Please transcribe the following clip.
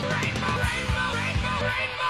rainbow, rainbow, rainbow, rainbow.